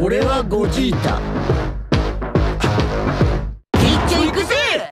俺はゴジータ。